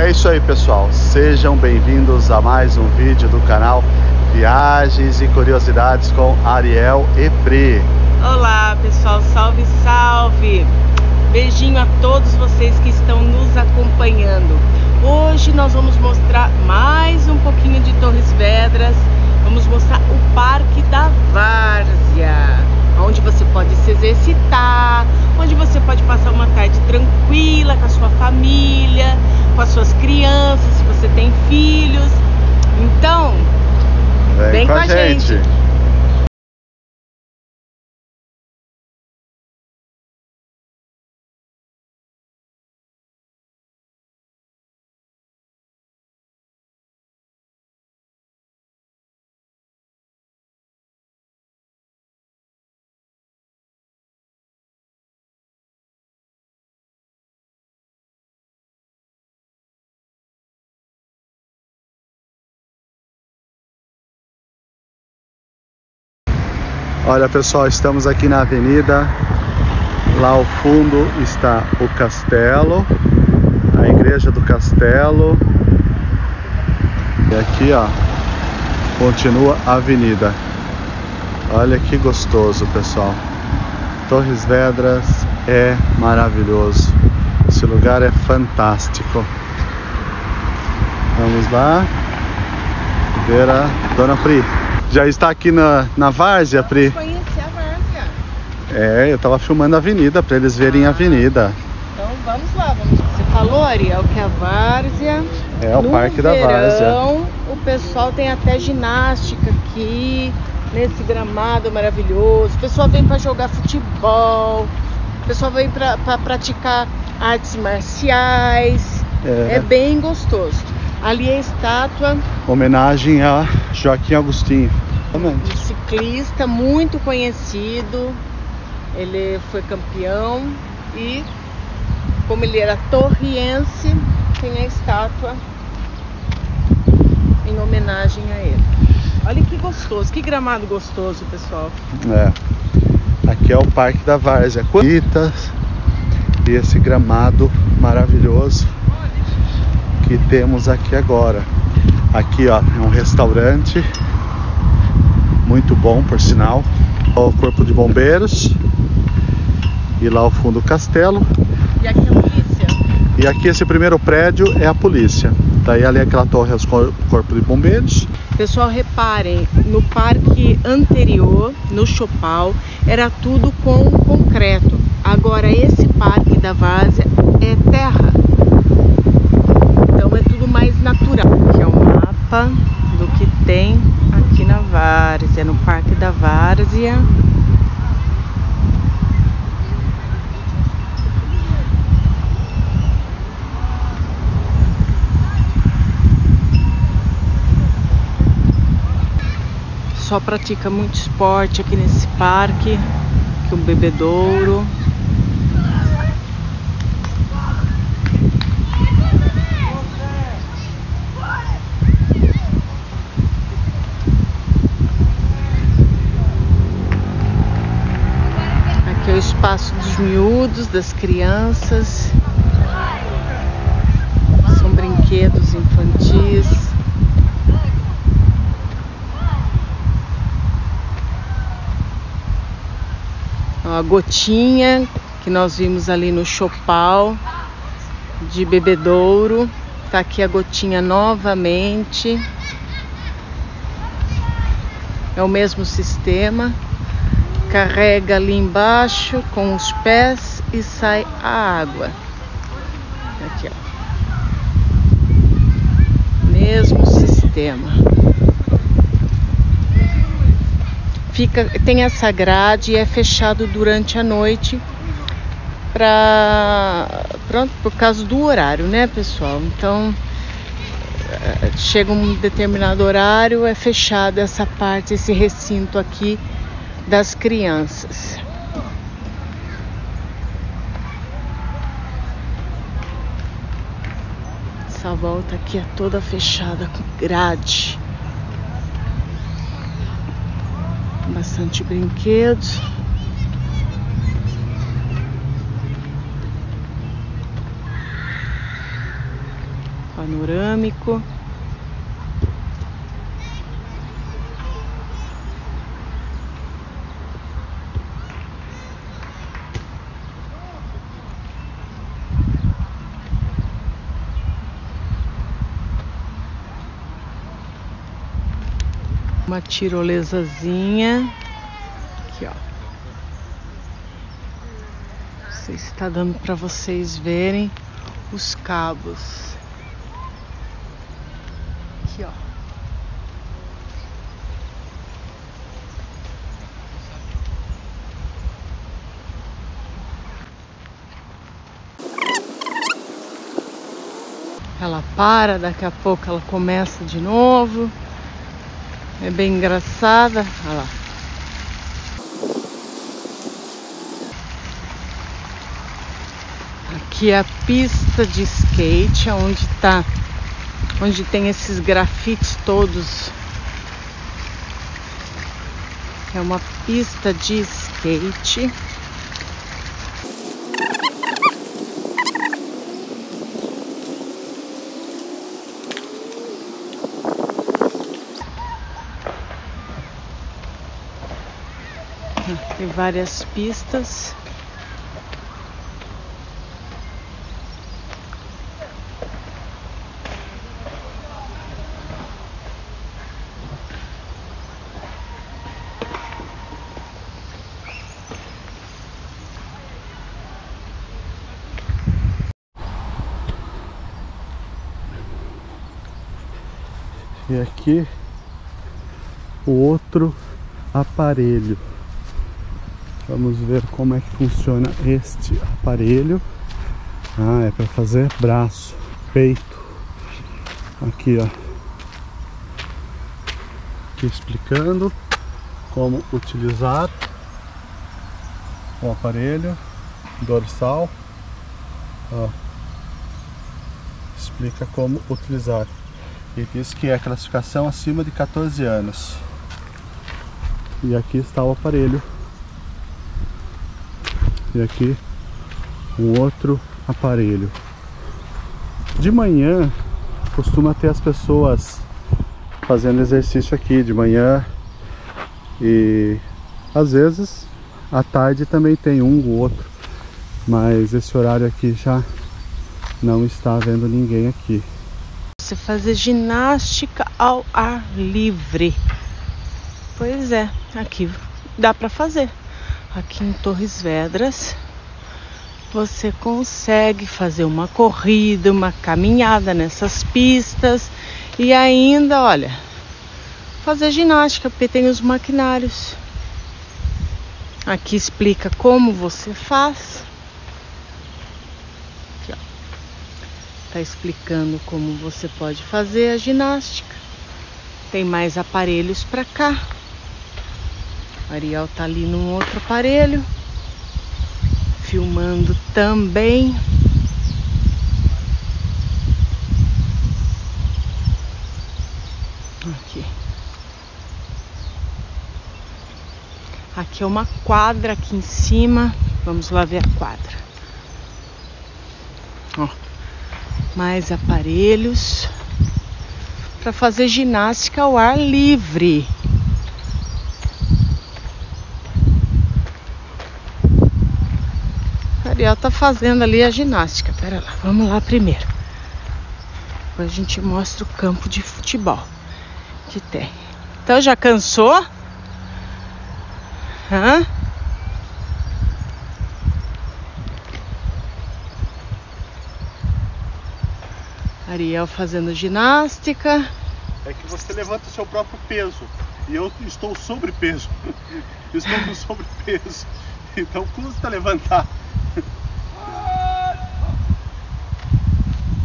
É isso aí, pessoal. Sejam bem-vindos a mais um vídeo do canal Viagens e Curiosidades com Ariel e Pri. Olá, pessoal. Salve, salve. Beijinho a todos vocês que estão nos acompanhando. Hoje nós vamos mostrar mais um pouquinho de Torres Vedras. Vamos mostrar o Parque da Várzea, onde você pode se exercitar, onde você pode passar uma tarde tranquila com a sua família, com as suas crianças, se você tem filhos. Então, Vem, Vem com, a gente. gente. Olha, pessoal, estamos aqui na avenida. Lá ao fundo está o castelo, a igreja do castelo. E aqui, ó, continua a avenida. Olha que gostoso, pessoal. Torres Vedras é maravilhoso. Esse lugar é fantástico. Vamos lá ver a Dona Pri. Já está aqui na, na Várzea, Pri? conhecer a Várzea. É, eu tava filmando a avenida para eles verem a avenida. Então vamos lá, vamos. Você falou, Ariel, que a Várzea. É o Parque da Várzea. verão, O pessoal tem até ginástica aqui, nesse gramado maravilhoso. O pessoal vem para jogar futebol. O pessoal vem para praticar artes marciais. É, É bem gostoso. Ali é a estátua homenagem a Joaquim Agostinho. Um ciclista muito conhecido. Ele foi campeão e como ele era torriense, tem a estátua em homenagem a ele. Olha que gostoso, que gramado gostoso, pessoal. É. Aqui é o Parque da Várzea. Quantas e esse gramado maravilhoso que temos aqui agora. Aqui, ó, é um restaurante muito bom, por sinal. Ó, O Corpo de Bombeiros. E lá ao fundo o castelo. E aqui a polícia. E aqui esse primeiro prédio é a polícia. Daí ali aquela torre é o cor- Corpo de Bombeiros. Pessoal, reparem, no parque anterior, no Chopal, era tudo com concreto. Agora esse parque da Várzea é terra. Então é tudo mais natural. É mapa do que tem aqui na Várzea, no Parque da Várzea. Só pratica muito esporte aqui nesse parque, que o bebedouro. Aqui é o espaço dos miúdos, das crianças. São brinquedos infantis. A gotinha que nós vimos ali no Chopal de bebedouro. Tá aqui a gotinha novamente. É o mesmo sistema. Carrega ali embaixo com os pés e sai a água. Aqui, ó. Mesmo sistema. fica tem essa grade e é fechado durante a noite para pronto por causa do horário, né, pessoal? Então eh, chega um determinado horário é fechado essa parte, esse recinto aqui das crianças. Essa volta aqui é toda fechada com grade. Bastante brinquedos. panorâmico. Uma tirolesazinha. Aqui, ó. Não sei se tá dando para vocês verem os cabos. Aqui, ó. Ela para, daqui a pouco ela começa de novo. É bem engraçada. Olha lá. Aqui é a pista de skate, onde tá, onde tem esses grafites todos. É uma pista de skate. Tem várias pistas. E aqui o outro aparelho. Vamos ver como é que funciona este aparelho. Ah, é para fazer braço, peito. Aqui, ó. Aqui explicando como utilizar o aparelho dorsal. Ó. Explica como utilizar. E diz que é classificação acima de 14 anos. E aqui está o aparelho e aqui um outro aparelho. De manhã costuma ter as pessoas fazendo exercício aqui de manhã e às vezes à tarde também tem um ou outro, mas esse horário aqui já não está vendo ninguém aqui. Você fazer ginástica ao ar livre. Pois é, aqui dá para fazer aqui em Torres Vedras, você consegue fazer uma corrida, uma caminhada nessas pistas e ainda, olha, fazer ginástica, porque tem os maquinários. Aqui explica como você faz. Aqui, ó. Tá explicando como você pode fazer a ginástica. Tem mais aparelhos para cá. Ariel tá ali num outro aparelho, filmando também. Aqui. Aqui é uma quadra aqui em cima. Vamos lá ver a quadra. Ó, mais aparelhos para fazer ginástica ao ar livre. Gabriel tá fazendo ali a ginástica. Pera lá, vamos lá primeiro. Depois a gente mostra o campo de futebol que tem. Então já cansou? Hã? Ariel fazendo ginástica. É que você levanta o seu próprio peso. E eu estou sobrepeso. estou com sobrepeso. Então custa levantar.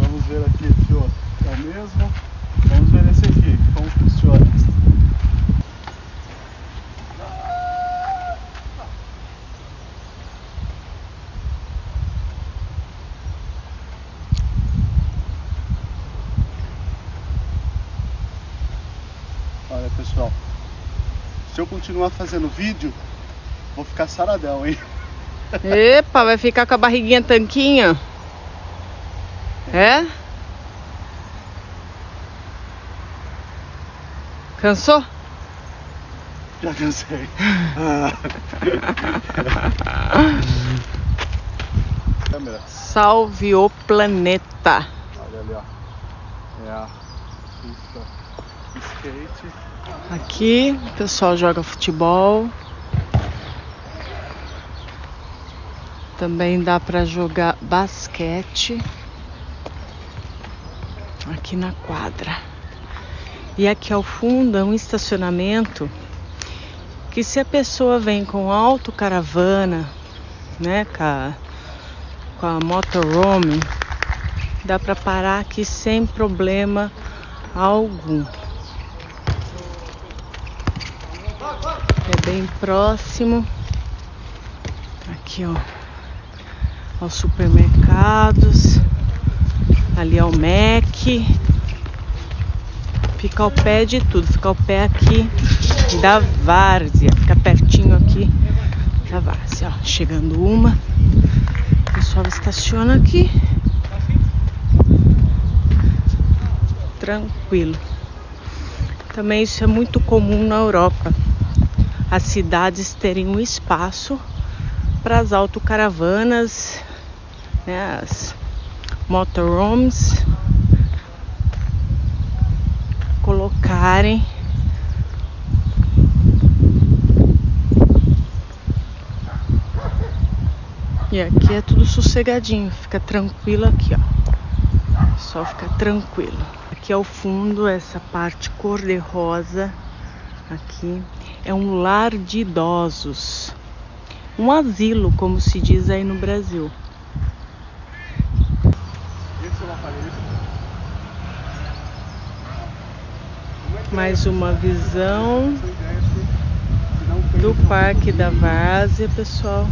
Vamos ver aqui se é o mesmo. Vamos ver esse aqui, como funciona. Olha pessoal, se eu continuar fazendo vídeo, vou ficar saradão, hein? Epa, vai ficar com a barriguinha tanquinha? É? Cansou? Já cansei. Câmera. Salve o planeta. Olha ali, ó. É a pista de skate. Aqui o pessoal joga futebol. Também dá para jogar basquete aqui na quadra. E aqui ao fundo é um estacionamento que se a pessoa vem com autocaravana, né, com a, com a motorhome, dá para parar aqui sem problema algum. É bem próximo. Aqui, ó, aos supermercados. Ali é o Mac. Fica ao pé de tudo, fica ao pé aqui da várzea, fica pertinho aqui da várzea, ó, chegando uma. O pessoal estaciona aqui. Tranquilo. Também isso é muito comum na Europa. As cidades terem um espaço para as autocaravanas, né, as motorhomes colocarem E aqui é tudo sossegadinho, fica tranquilo aqui, ó. Só fica tranquilo. Aqui ao fundo, essa parte cor-de-rosa aqui é um lar de idosos. Um asilo, como se diz aí no Brasil. Mais uma visão do Parque da Várzea, pessoal.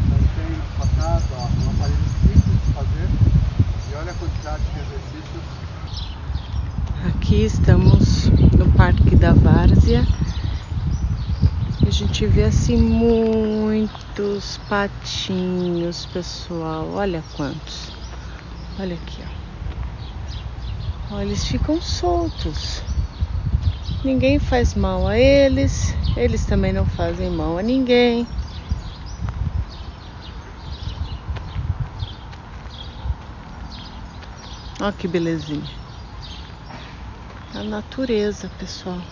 Aqui estamos no Parque da Várzea. A gente vê assim muitos patinhos, pessoal. Olha quantos. Olha aqui, ó. ó eles ficam soltos. Ninguém faz mal a eles, eles também não fazem mal a ninguém. Olha que belezinha. A natureza, pessoal.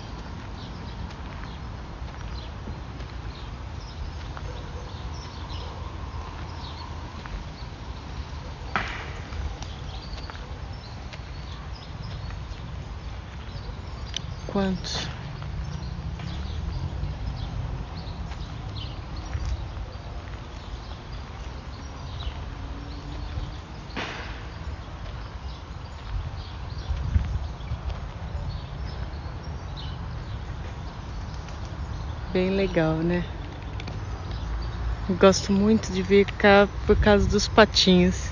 Quantos? Bem legal, né? Gosto muito de vir cá por causa dos patinhos.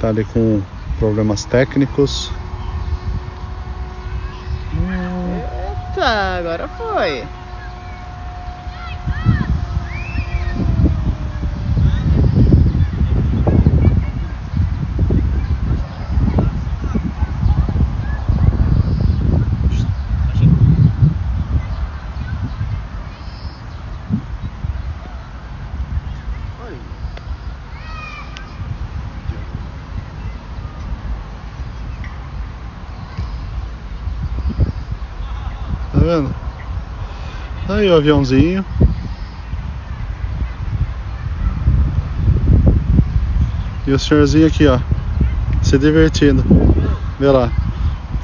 Tá ali com problemas técnicos. Agora foi. Tá vendo? Aí o aviãozinho. E o senhorzinho aqui, ó, se divertindo. Vê lá.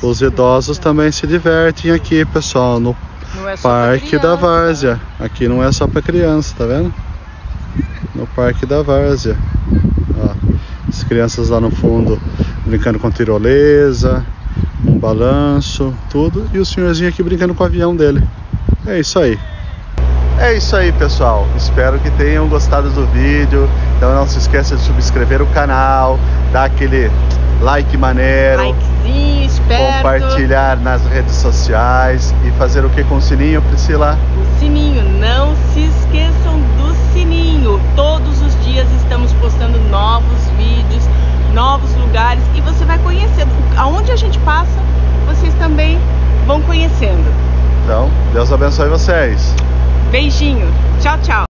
Os idosos também se divertem aqui, pessoal, no é Parque da criança, Várzea. Aqui não é só pra criança, tá vendo? No Parque da Várzea. Ó, as crianças lá no fundo brincando com tirolesa, um balanço, tudo. E o senhorzinho aqui brincando com o avião dele. É isso aí. É isso aí, pessoal. Espero que tenham gostado do vídeo. Então não se esqueça de subscrever o canal, dar aquele like maneiro. Likezinho, esperto. compartilhar nas redes sociais e fazer o que com o sininho, Priscila? O sininho, não se esqueçam do sininho. Todos os dias estamos postando novos vídeos, novos lugares e você vai conhecer. Aonde a gente passa, vocês também então, Deus abençoe vocês. Beijinho. Tchau, tchau.